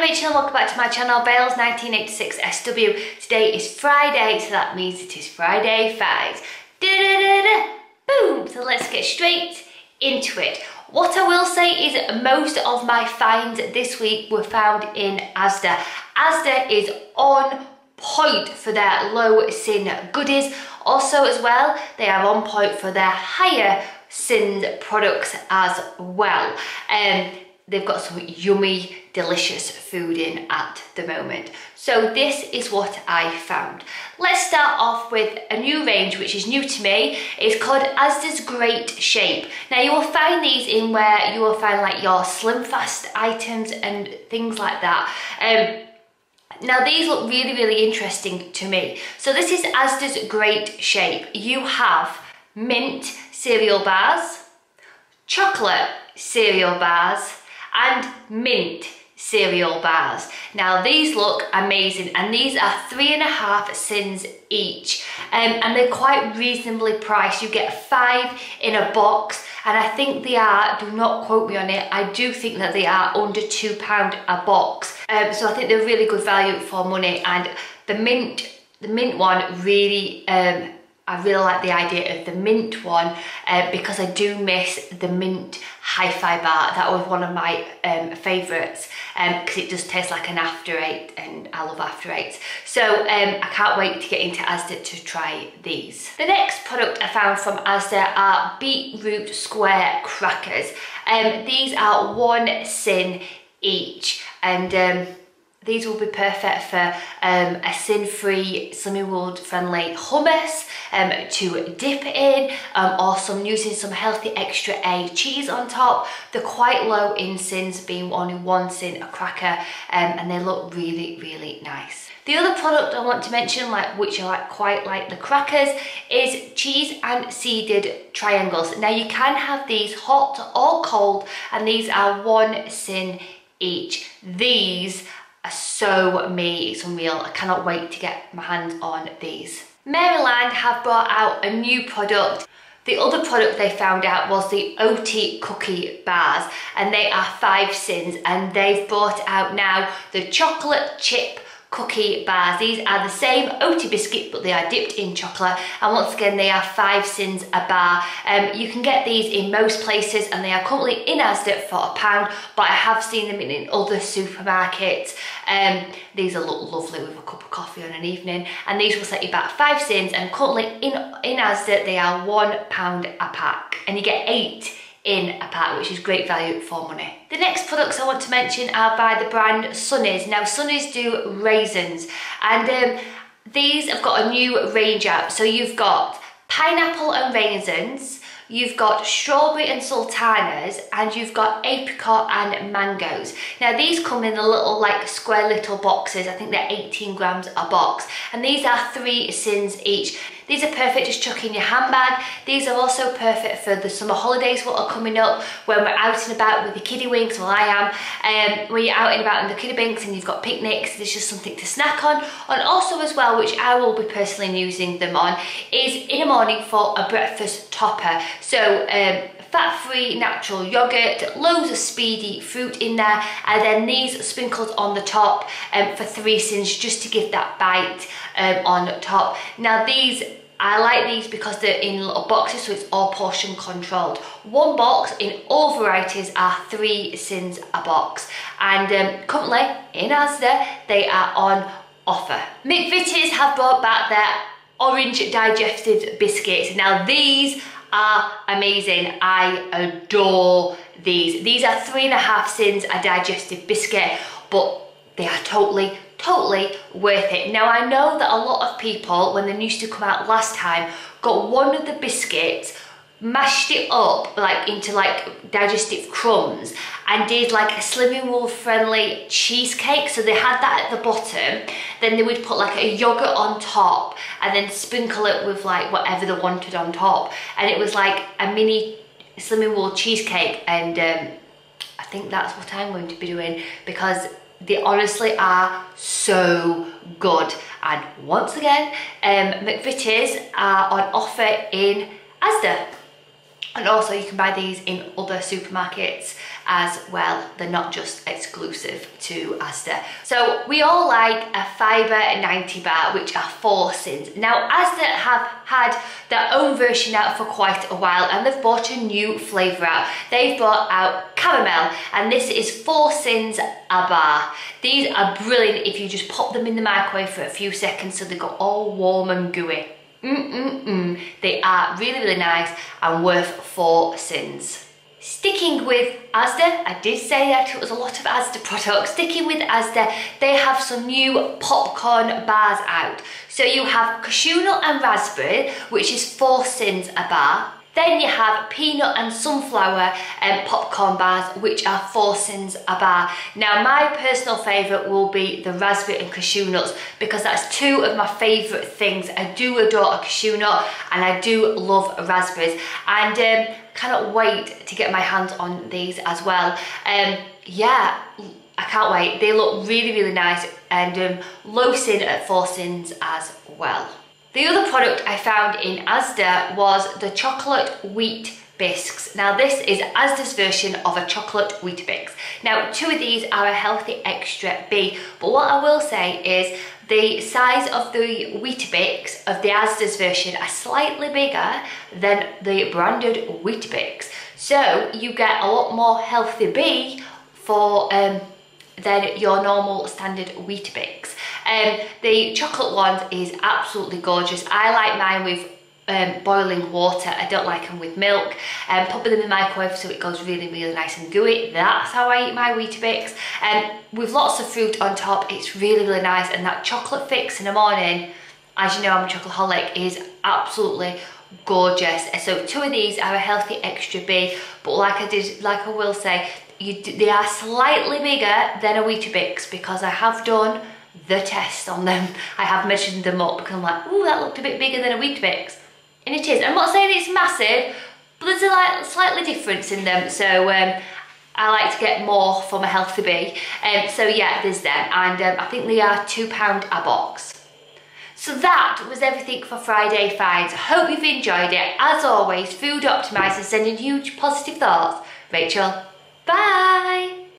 Rachel welcome back to my channel, Bayles 1986 SW. Today is Friday, so that means it is Friday Finds. Da -da -da Boom! So let's get straight into it. What I will say is most of my finds this week were found in Asda. Asda is on point for their low sin goodies. Also as well, they are on point for their higher sin products as well. Um, they've got some yummy, delicious food in at the moment. So this is what I found. Let's start off with a new range, which is new to me. It's called Asda's Great Shape. Now you will find these in where you will find like your Slim Fast items and things like that. Um, now these look really, really interesting to me. So this is Asda's Great Shape. You have mint cereal bars, chocolate cereal bars, and mint cereal bars. Now these look amazing and these are three and a half sins each um, and they're quite reasonably priced. You get five in a box and I think they are, do not quote me on it, I do think that they are under two pound a box. Um, so I think they're really good value for money and the mint, the mint one really um, I really like the idea of the mint one uh, because I do miss the mint hi-fi bar. That was one of my um, favourites because um, it just tastes like an after eight and I love after eights. So um, I can't wait to get into Asda to try these. The next product I found from Asda are beetroot square crackers. Um, these are one sin each and um, these will be perfect for um, a sin-free, Slimming World friendly hummus um, to dip in um, or some using some healthy extra A cheese on top. They're quite low in sins, being only one sin a cracker um, and they look really, really nice. The other product I want to mention, like which I like quite like the crackers, is cheese and seeded triangles. Now you can have these hot or cold and these are one sin each. These so me, it's unreal. I cannot wait to get my hands on these. Maryland have brought out a new product the other product they found out was the OT cookie bars and they are five sins and they've brought out now the chocolate chip cookie bars. These are the same OT biscuit, but they are dipped in chocolate. And once again, they are five sins a bar. Um, you can get these in most places and they are currently in Asda for a pound, but I have seen them in, other supermarkets. Um, these are look lovely with a cup of coffee on an evening. And these will set you back five sins and currently in, in Asda, they are one pound a pack. And you get eight in a pack, which is great value for money. The next products I want to mention are by the brand Sunnies. Now Sunnies do raisins and um, these have got a new range out. So you've got pineapple and raisins, you've got strawberry and sultanas, and you've got apricot and mangoes. Now these come in the little like square little boxes. I think they're 18 grams a box. And these are three sins each. These are perfect just chuck in your handbag. These are also perfect for the summer holidays what are coming up when we're out and about with the kiddie winks, well I am. Um, when you're out and about in the kiddie winks and you've got picnics, there's just something to snack on. And also as well, which I will be personally using them on, is in the morning for a breakfast topper. So um, fat-free natural yogurt, loads of speedy fruit in there, and then these sprinkled on the top um, for three sins just to give that bite um, on top. Now these I like these because they're in little boxes so it's all portion controlled. One box in all varieties are three sins a box and um, currently in Asda they are on offer. McVitie's have brought back their orange digestive biscuits. Now these are amazing. I adore these. These are three and a half sins a digestive biscuit but they are totally totally worth it. Now I know that a lot of people, when they used to come out last time, got one of the biscuits, mashed it up like into like digestive crumbs and did like a Slimming World friendly cheesecake. So they had that at the bottom, then they would put like a yogurt on top and then sprinkle it with like whatever they wanted on top. And it was like a mini Slimming World cheesecake and um, I think that's what I'm going to be doing because they honestly are so good. And once again, um, McVitie's are on offer in Asda. And also you can buy these in other supermarkets as well. They're not just exclusive to Asda. So we all like a fibre 90 bar, which are four sins. Now Asda have had their own version out for quite a while and they've brought a new flavour out. They've brought out caramel and this is four sins a bar. These are brilliant if you just pop them in the microwave for a few seconds so they go all warm and gooey. Mm-mm-mm. They are really, really nice and worth four sins. Sticking with Asda, I did say that it was a lot of Asda products. Sticking with Asda, they have some new popcorn bars out. So you have cashew nut and raspberry, which is four sins a bar. Then you have peanut and sunflower um, popcorn bars, which are four sins a bar. Now, my personal favourite will be the raspberry and cashew nuts because that's two of my favourite things. I do adore a cashew nut and I do love raspberries. And um, cannot wait to get my hands on these as well. Um, yeah, I can't wait. They look really, really nice and um, low sin at four sins as well. The other product I found in Asda was the chocolate wheat bisks. Now this is Asda's version of a chocolate wheat Weetabix. Now two of these are a healthy extra B, but what I will say is the size of the Weetabix of the Asda's version are slightly bigger than the branded Weetabix. So you get a lot more healthy B for um, than your normal standard Weetabix. Um, the chocolate one is absolutely gorgeous. I like mine with um, boiling water. I don't like them with milk. Um, popping them in the microwave so it goes really, really nice and gooey. That's how I eat my Weetabix. Um, with lots of fruit on top, it's really, really nice. And that chocolate fix in the morning, as you know, I'm a chocoholic, is absolutely gorgeous. So two of these are a healthy extra B, but like I did, like I will say, you, they are slightly bigger than a Weetabix because I have done the test on them. I have measured them up because I'm like, oh, that looked a bit bigger than a Weetabix. And it is. I'm not saying it's massive, but there's a like, slightly difference in them. So um, I like to get more from a healthy B. Um, so yeah, there's them. And um, I think they are £2 a box. So that was everything for Friday Finds. Hope you've enjoyed it. As always, Food Optimizer sending huge positive thoughts. Rachel, bye!